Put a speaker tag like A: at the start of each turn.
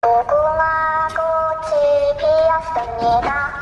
A: 고구마 꽃이 피었습니다. 「